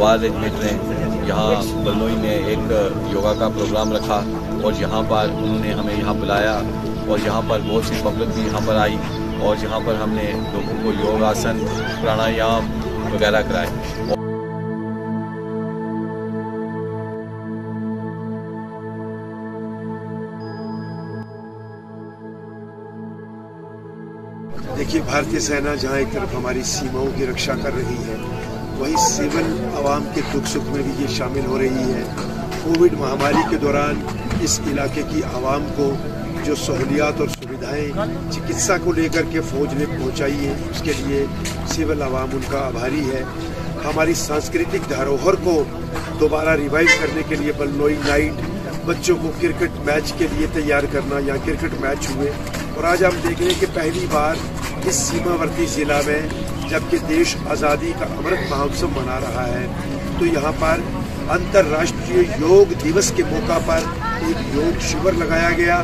इकबाल अहमद ने यहाँ बलनोई में एक योगा का प्रोग्राम रखा और यहाँ पर उन्होंने हमें यहाँ बुलाया और यहाँ पर बहुत सी पब्लिक भी यहाँ पर आई और यहाँ पर हमने लोगों को योग आसन प्राणायाम वगैरह कराए। देखिए, भारतीय सेना जहाँ एक तरफ़ हमारी सीमाओं की रक्षा कर रही है वहीं सिविल आवाम के दुख सुख में भी ये शामिल हो रही है। कोविड महामारी के दौरान इस इलाके की आवाम को जो सहूलियात और सुविधाएँ चिकित्सा को लेकर के फौज ने पहुंचाई है, उसके लिए सिविल आवाम उनका आभारी है। हमारी सांस्कृतिक धरोहर को दोबारा रिवाइव करने के लिए बल्लोई नाइट, बच्चों को क्रिकेट मैच के लिए तैयार करना या क्रिकेट मैच हुए। और आज हम देख रहे हैं कि पहली बार इस सीमावर्ती जिला में जबकि देश आज़ादी का अमृत महोत्सव मना रहा है? तो यहाँ पर अंतर्राष्ट्रीय योग दिवस के मौका पर एक योग शिविर लगाया गया।